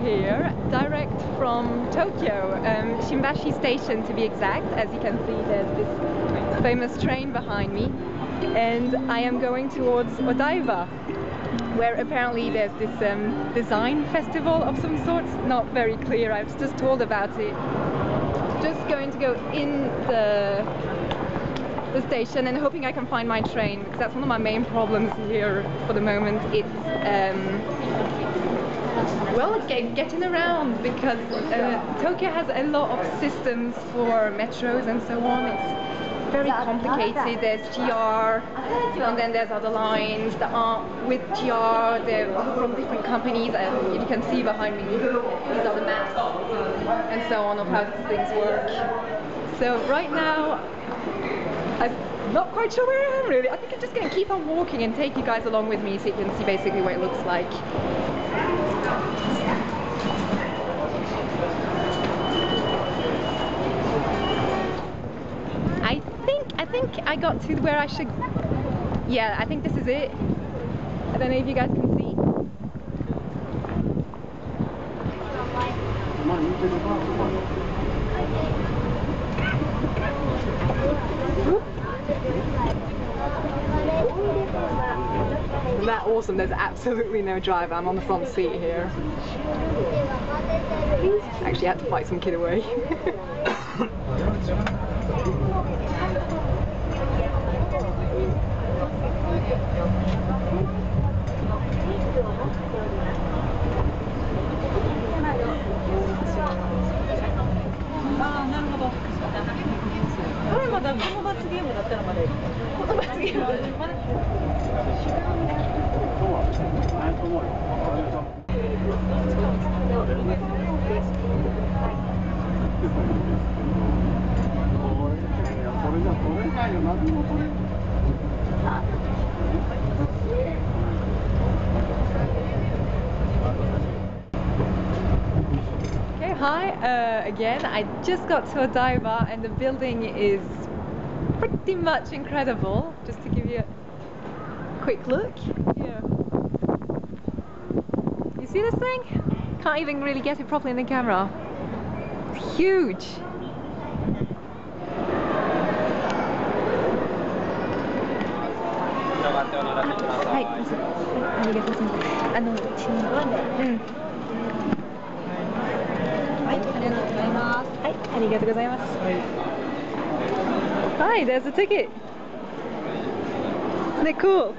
Here, direct from Tokyo, um, Shimbashi Station to be exact. As you can see, there's this famous train behind me, and I am going towards Odaiba, where apparently there's this um, design festival of some sorts. Not very clear. I was just told about it. Just going to go in the the station and hoping I can find my train because that's one of my main problems here for the moment. It's um, well, get, getting around because uh, Tokyo has a lot of systems for metros and so on. It's very complicated. There's JR, and then there's other lines that aren't with JR. They're from different companies, and you can see behind me these are the maps and so on of how these things work. So right now, I'm not quite sure where I am really. I think I'm just going to keep on walking and take you guys along with me so you can see basically what it looks like. I think I think I got to where I should. Yeah, I think this is it. I don't know if you guys can see. Isn't that awesome? There's absolutely no driver. I'm on the front seat here. Actually, I had to fight some kid away. Okay, hi uh, again. I just got to a Odaiba and the building is pretty much incredible. Just to give you a quick look. Yeah. You see this thing? Can't even really get it properly in the camera. It's huge. Hi, there's a ticket. Isn't it cool?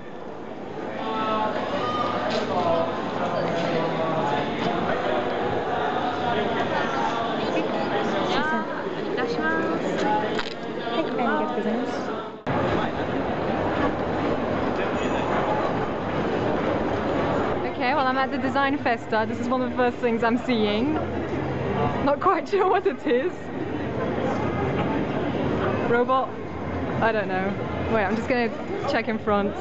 Okay, well I'm at the Design Festa. This is one of the first things I'm seeing. Not quite sure what it is. Robot? I don't know. Wait, I'm just gonna check in front.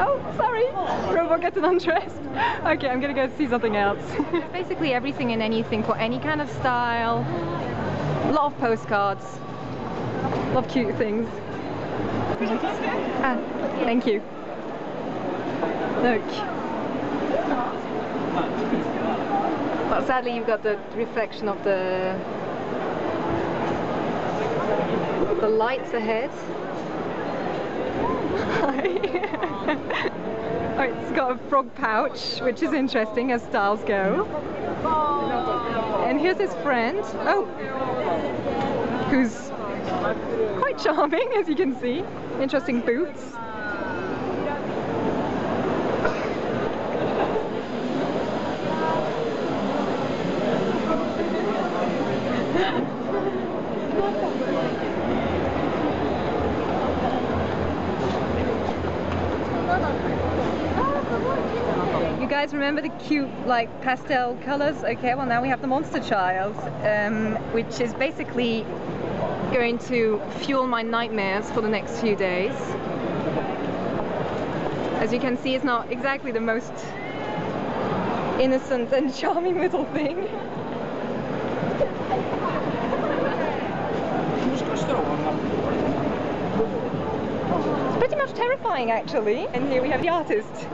Oh, sorry. Robot gets undressed. Okay, I'm gonna go see something else. Basically everything and anything for any kind of style. A lot of postcards. A lot of cute things. Ah, thank you. Look. But sadly you've got the reflection of the the lights ahead. Hi. oh, it's got a frog pouch, which is interesting as styles go. And here's his friend. Oh, who's quite charming, as you can see. Interesting boots. You guys remember the cute like pastel colors? Okay, well now we have the Monster Child, um, which is basically going to fuel my nightmares for the next few days. As you can see, it's not exactly the most innocent and charming little thing. It's pretty much terrifying actually. And here we have the artist.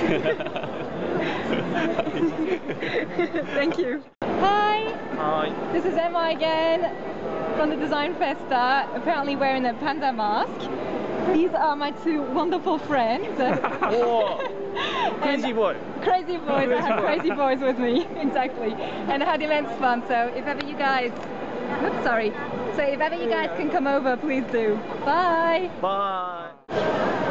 Thank you. Hi, Hi. this is Emma again from the Design Festa, apparently wearing a panda mask. These are my two wonderful friends. Oh, crazy boy. Crazy boys, I have Crazy boy. crazy boys with me, exactly. And I had immense fun, so if ever you guys, oops, sorry. So if ever you guys can come over, please do. Bye! Bye.